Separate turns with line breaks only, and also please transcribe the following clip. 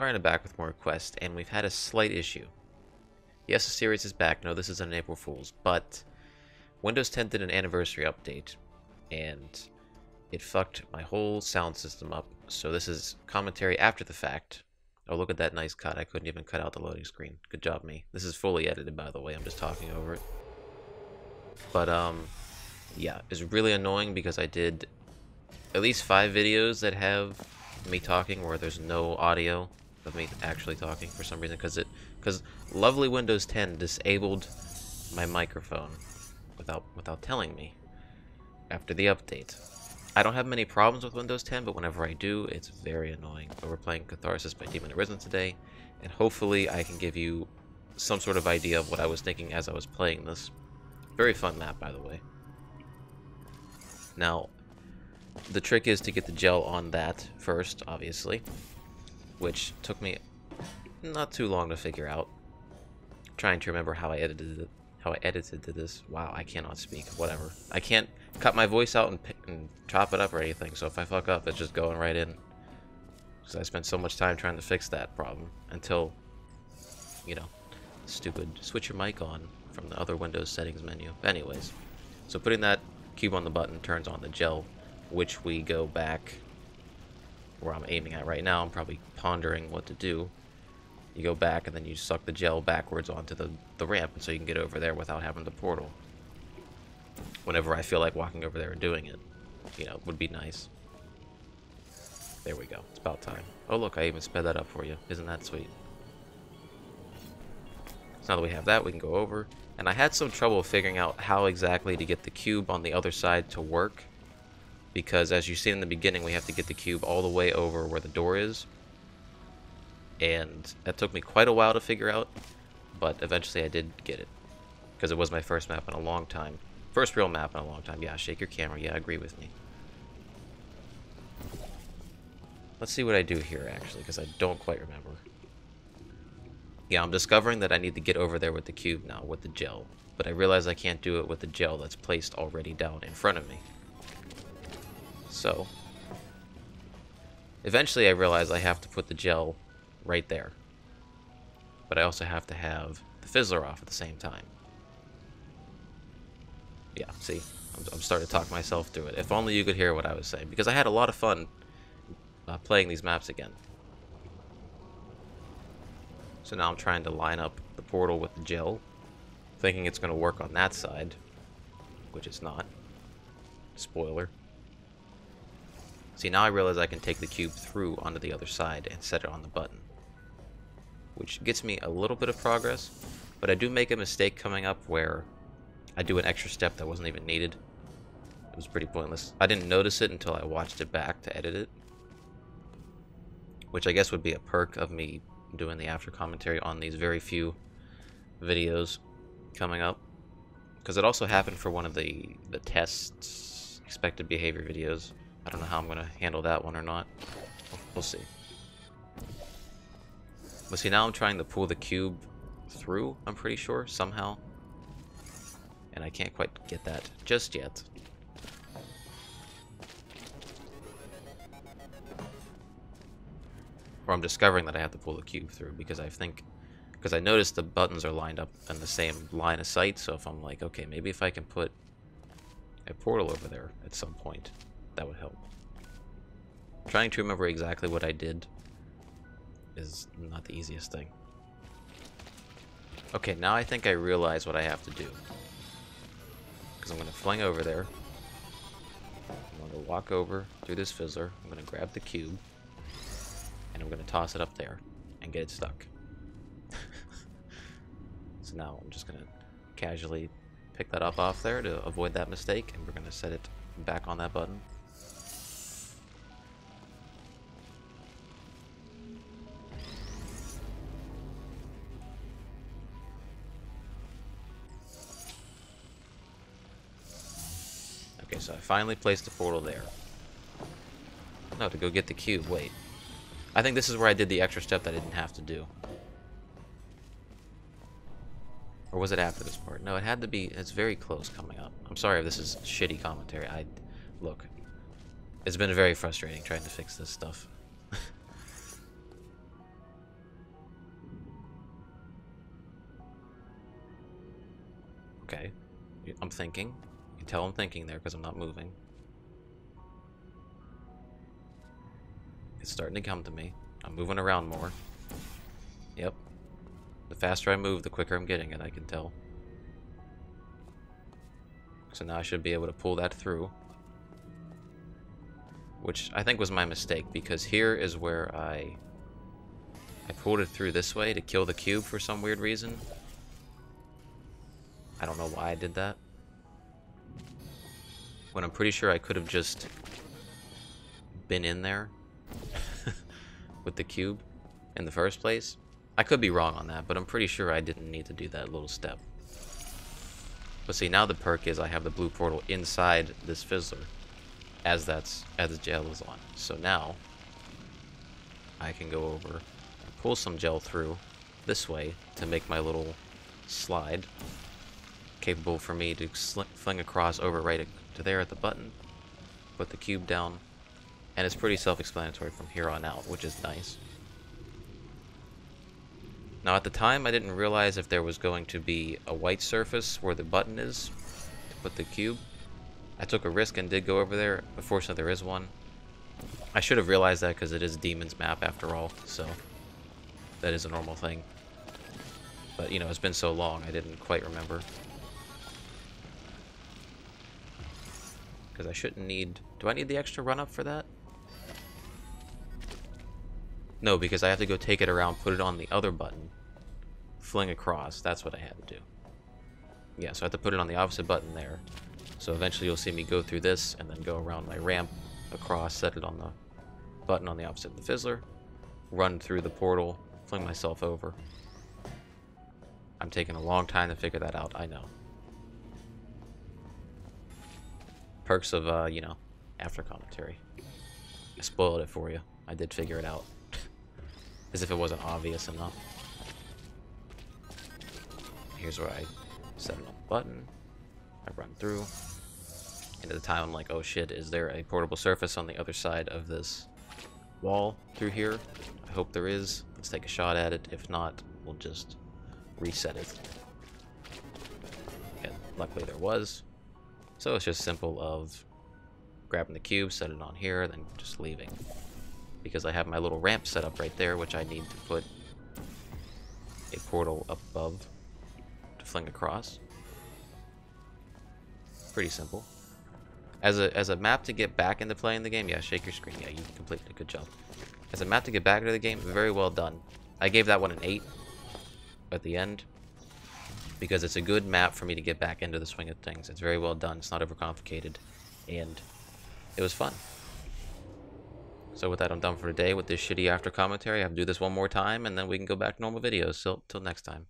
Alright, back with more Quest, and we've had a slight issue. Yes, the series is back. No, this isn't an April Fool's, but Windows 10 did an anniversary update, and it fucked my whole sound system up. So this is commentary after the fact. Oh, look at that nice cut. I couldn't even cut out the loading screen. Good job, me. This is fully edited, by the way. I'm just talking over it. But, um, yeah, it's really annoying because I did at least five videos that have me talking where there's no audio of me actually talking for some reason because it because lovely Windows 10 disabled my microphone without without telling me after the update. I don't have many problems with Windows 10, but whenever I do, it's very annoying. But we're playing Catharsis by Demon Arisen today, and hopefully I can give you some sort of idea of what I was thinking as I was playing this. Very fun map, by the way. Now, the trick is to get the gel on that first, obviously, which took me not too long to figure out. trying to remember how I edited it, how I edited this. Wow, I cannot speak. Whatever. I can't cut my voice out and, and chop it up or anything. So if I fuck up, it's just going right in. Because I spent so much time trying to fix that problem until, you know, stupid switch your mic on from the other Windows settings menu. Anyways, so putting that cube on the button turns on the gel, which we go back where I'm aiming at right now. I'm probably pondering what to do you go back and then you suck the gel backwards onto the, the ramp so you can get over there without having the portal. Whenever I feel like walking over there and doing it, you know, would be nice. There we go. It's about time. Oh look, I even sped that up for you. Isn't that sweet? So now that we have that, we can go over. And I had some trouble figuring out how exactly to get the cube on the other side to work. Because as you see in the beginning, we have to get the cube all the way over where the door is and that took me quite a while to figure out, but eventually I did get it, because it was my first map in a long time. First real map in a long time. Yeah, shake your camera. Yeah, agree with me. Let's see what I do here, actually, because I don't quite remember. Yeah, I'm discovering that I need to get over there with the cube now, with the gel. But I realize I can't do it with the gel that's placed already down in front of me. So, eventually I realize I have to put the gel right there. But I also have to have the fizzler off at the same time. Yeah, see? I'm, I'm starting to talk myself through it. If only you could hear what I was saying. Because I had a lot of fun uh, playing these maps again. So now I'm trying to line up the portal with the gel. Thinking it's going to work on that side. Which it's not. Spoiler. See, now I realize I can take the cube through onto the other side and set it on the button which gets me a little bit of progress, but I do make a mistake coming up where I do an extra step that wasn't even needed. It was pretty pointless. I didn't notice it until I watched it back to edit it, which I guess would be a perk of me doing the after commentary on these very few videos coming up. Because it also happened for one of the, the tests, expected behavior videos. I don't know how I'm going to handle that one or not. We'll see. But see, now I'm trying to pull the cube through, I'm pretty sure, somehow. And I can't quite get that just yet. Or I'm discovering that I have to pull the cube through because I think... Because I noticed the buttons are lined up in the same line of sight, so if I'm like, okay, maybe if I can put a portal over there at some point, that would help. Trying to remember exactly what I did is not the easiest thing. Okay, now I think I realize what I have to do. Because I'm going to fling over there. I'm going to walk over through this fizzler. I'm going to grab the cube. And I'm going to toss it up there and get it stuck. so now I'm just going to casually pick that up off there to avoid that mistake. And we're going to set it back on that button. so I finally placed the portal there. No, to go get the cube, wait. I think this is where I did the extra step that I didn't have to do. Or was it after this part? No, it had to be, it's very close coming up. I'm sorry if this is shitty commentary. I, look, it's been very frustrating trying to fix this stuff. okay, I'm thinking. Tell I'm thinking there because I'm not moving. It's starting to come to me. I'm moving around more. Yep. The faster I move, the quicker I'm getting it, I can tell. So now I should be able to pull that through. Which I think was my mistake, because here is where I... I pulled it through this way to kill the cube for some weird reason. I don't know why I did that. When I'm pretty sure I could have just been in there with the cube in the first place. I could be wrong on that, but I'm pretty sure I didn't need to do that little step. But see, now the perk is I have the blue portal inside this fizzler as that's as the gel is on. So now I can go over and pull some gel through this way to make my little slide capable for me to fling across over right to there at the button, put the cube down, and it's pretty self-explanatory from here on out, which is nice. Now at the time I didn't realize if there was going to be a white surface where the button is to put the cube. I took a risk and did go over there, but fortunately there is one. I should have realized that because it is Demon's map after all, so that is a normal thing. But, you know, it's been so long, I didn't quite remember. Because I shouldn't need... Do I need the extra run-up for that? No, because I have to go take it around, put it on the other button, fling across. That's what I had to do. Yeah, so I have to put it on the opposite button there. So eventually you'll see me go through this and then go around my ramp across, set it on the button on the opposite of the fizzler, run through the portal, fling myself over. I'm taking a long time to figure that out, I know. Perks of, uh, you know, after commentary. I spoiled it for you. I did figure it out. As if it wasn't obvious enough. Here's where I set an button. I run through. And at the time I'm like, oh shit, is there a portable surface on the other side of this wall through here? I hope there is. Let's take a shot at it. If not, we'll just reset it. And luckily there was. So it's just simple of grabbing the cube, set it on here, then just leaving because I have my little ramp set up right there, which I need to put a portal above to fling across. Pretty simple. As a, as a map to get back into playing the game, yeah, shake your screen. Yeah, you completed a good job. As a map to get back into the game, very well done. I gave that one an 8 at the end because it's a good map for me to get back into the swing of things. It's very well done. It's not overcomplicated, and it was fun. So with that, I'm done for today with this shitty after commentary. I have to do this one more time, and then we can go back to normal videos. So, till next time.